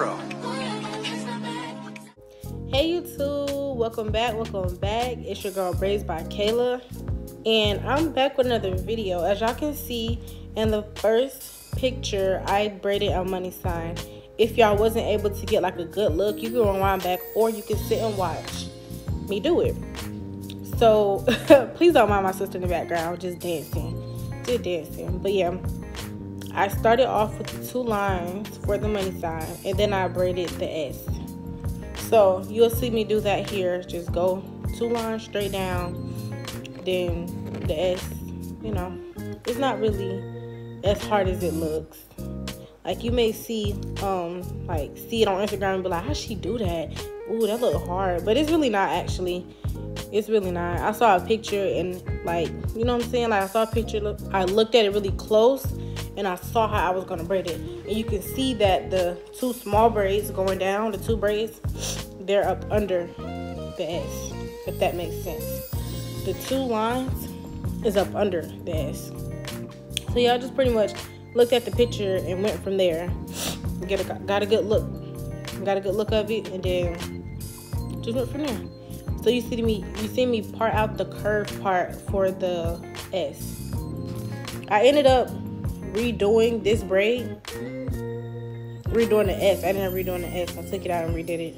intro. Hey YouTube, welcome back, welcome back. It's your girl Braids by Caylah, and I'm back with another video. As y'all can see in the first picture, I braided a money sign. If y'all wasn't able to get like a good look, you can rewind back or you can sit and watch me do it. So please don't mind my sister in the background, just dancing, just dancing. But yeah, I started off with two lines for the money sign, and then I braided the S. So you'll see me do that here. Just go two lines straight down, then the S, you know, it's not really as hard as it looks. Like you may see, um, like see it on Instagram and be like, how she do that? Ooh, that look hard. But it's really not actually. It's really not. I saw a picture and like, you know what I'm saying? Like I saw a picture, look, I looked at it really close and I saw how I was gonna braid it. And you can see that the two small braids going down, the two braids, they're up under the S, if that makes sense. The two lines is up under the S. So y'all just pretty much looked at the picture and went from there. Get a, got a good look, got a good look of it, and then just went from there. So you see me, you see me part out the curve part for the S. I ended up redoing this braid, redoing the S. I didn't redoing the S. I took it out and redid it.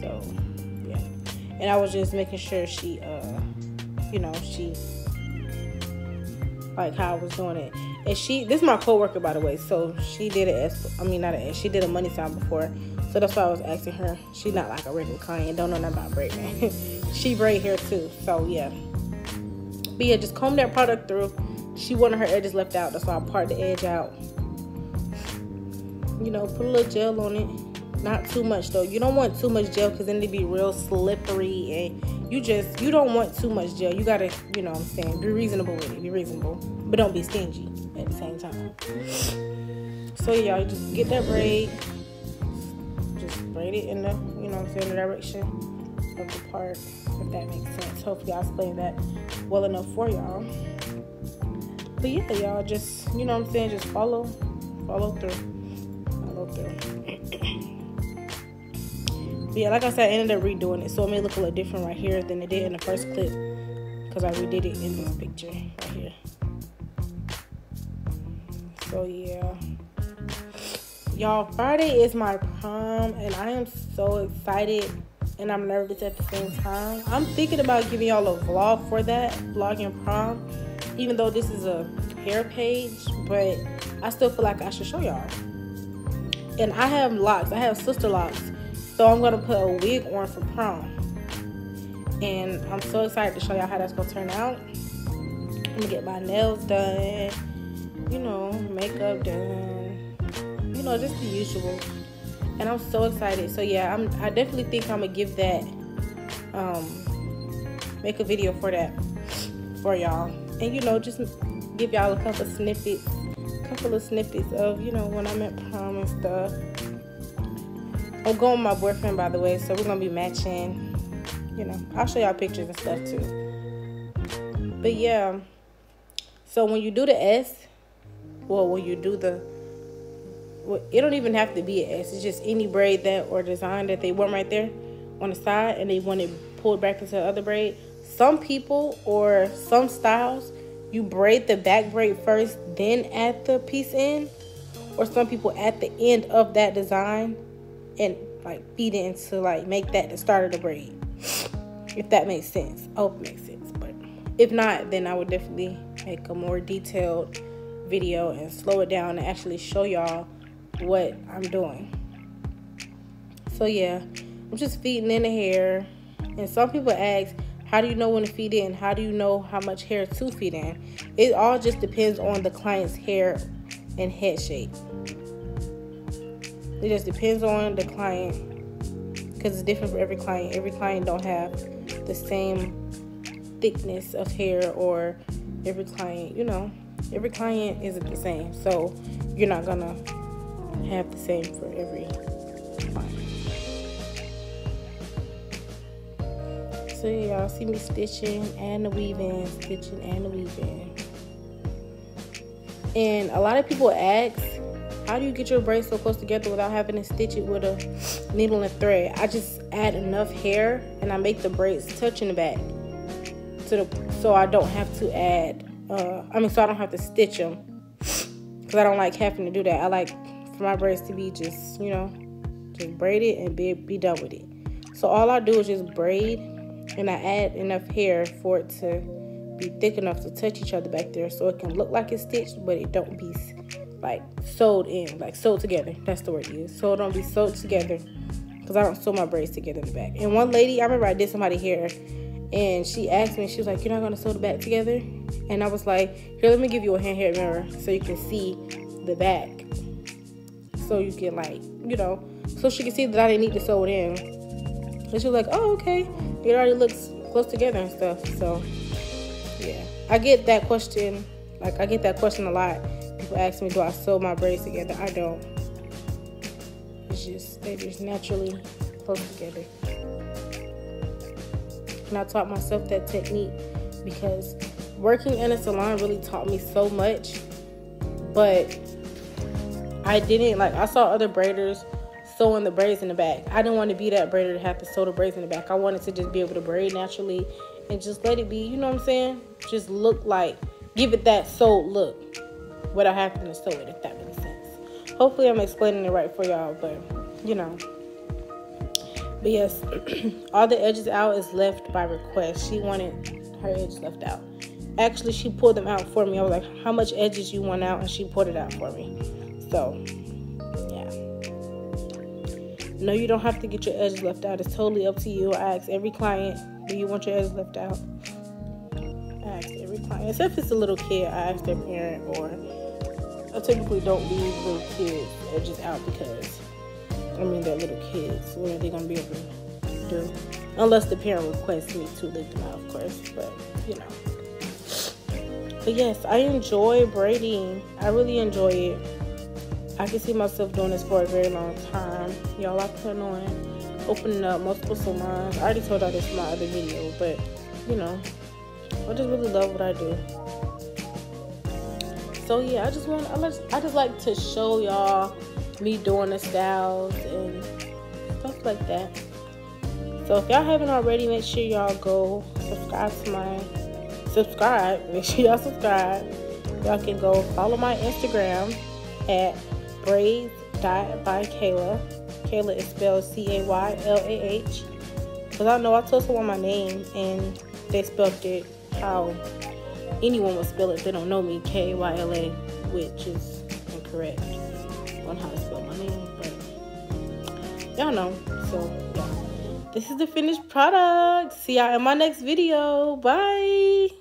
So, yeah. And I was just making sure she, uh, you know, she, like how I was doing it. And she, this is my coworker, by the way. So she did an S, I mean, not an S, she did a money sign before. So that's why I was asking her. She's not like a regular client, don't know nothing about braiding. she braid hair too. So, yeah. But yeah, just comb that product through. She wanted her edges left out. That's why I part the edge out. You know, put a little gel on it. Not too much though. You don't want too much gel because then it'd be real slippery and you just you don't want too much gel. You gotta, you know what I'm saying, be reasonable with it. Be reasonable. But don't be stingy at the same time. So y'all just get that braid. Just braid it in the, you know what I'm saying, the direction the part, if that makes sense. Hopefully I explained that well enough for y'all. But yeah, y'all just, you know what I'm saying, just follow, follow through, follow through. but yeah, like I said, I ended up redoing it, so it may look a little different right here than it did in the first clip, because I redid it in this picture right here. So yeah. Y'all, Friday is my prom, and I am so excited and I'm nervous at the same time. I'm thinking about giving y'all a vlog for that, vlogging prom, even though this is a hair page, but I still feel like I should show y'all. And I have locks, I have sister locks, so I'm gonna put a wig on for prom. And I'm so excited to show y'all how that's gonna turn out. I'm gonna get my nails done, you know, makeup done, you know, just the usual and I'm so excited. So yeah, I'm I definitely think I'm gonna give that um make a video for that for y'all. And you know, just give y'all a couple snippets, couple of snippets of, you know, when I'm at prom and stuff. I'm going with my boyfriend by the way, so we're gonna be matching. You know, I'll show y'all pictures and stuff too. But yeah. So when you do the S, well when you do the well, it don't even have to be an S. It's just any braid that or design that they want right there on the side and they want it pulled back into the other braid. Some people or some styles, you braid the back braid first, then add the piece in. Or some people at the end of that design and like feed it into like make that the start of the braid. If that makes sense. I hope it makes sense. But if not, then I would definitely make a more detailed video and slow it down and actually show y'all what I'm doing. So yeah, I'm just feeding in the hair. And some people ask, how do you know when to feed in? How do you know how much hair to feed in? It all just depends on the client's hair and head shape. It just depends on the client because it's different for every client. Every client don't have the same thickness of hair or every client, you know, every client isn't the same. So you're not gonna have the same for every client. So y'all see me stitching and the weaving, stitching and the weaving. And a lot of people ask, how do you get your braids so close together without having to stitch it with a needle and thread? I just add enough hair and I make the braids touch in the back the so I don't have to add. Uh, I mean, so I don't have to stitch them because I don't like having to do that. I like for my braids to be just you know just braid it and be be done with it. So all I do is just braid and I add enough hair for it to be thick enough to touch each other back there so it can look like it's stitched but it don't be like sewed in like sewed together that's the word to use so it don't be sewed together because I don't sew my braids together in the back and one lady I remember I did somebody hair and she asked me, she was like, You're not gonna sew the back together? And I was like, Here, let me give you a hand hair mirror so you can see the back. So you can, like, you know, so she can see that I didn't need to sew it in. And she was like, Oh, okay. It already looks close together and stuff. So, yeah. I get that question, like, I get that question a lot. People ask me, Do I sew my braids together? I don't. It's just, they just naturally close together. And I taught myself that technique because working in a salon really taught me so much. But I didn't like I saw other braiders sewing the braids in the back. I didn't want to be that braider to have to sew the braids in the back. I wanted to just be able to braid naturally and just let it be, you know what I'm saying? Just look like give it that sewed look without having to sew it if that makes sense. Hopefully I'm explaining it right for y'all, but you know. But yes, all the edges out is left by request. She wanted her edge left out. Actually, she pulled them out for me. I was like, how much edges you want out? And she pulled it out for me. So, yeah. No, you don't have to get your edges left out. It's totally up to you. I ask every client, do you want your edges left out? I ask every client. Except if it's a little kid, I ask their parent or I typically don't leave little kids' edges out because I mean, they're little kids. What are they going to be able to do? Unless the parent requests me to leave them out, of course. But, you know. But yes, I enjoy braiding. I really enjoy it. I can see myself doing this for a very long time. Y'all, I plan on opening up multiple salons. I already told y'all this in my other video, but, you know, I just really love what I do. So yeah, I just want I just I just like to show y'all me doing the styles and stuff like that. So if y'all haven't already, make sure y'all go subscribe to my subscribe. Make sure y'all subscribe. Y'all can go follow my Instagram at braids by Caylah. Caylah is spelled C A Y L A H. Because I know I told someone my name and they spelled it how anyone would spell it. They don't know me, K Y L A, which is incorrect on how to spell my name, but y'all know. So, yeah. This is the finished product. See y'all in my next video. Bye.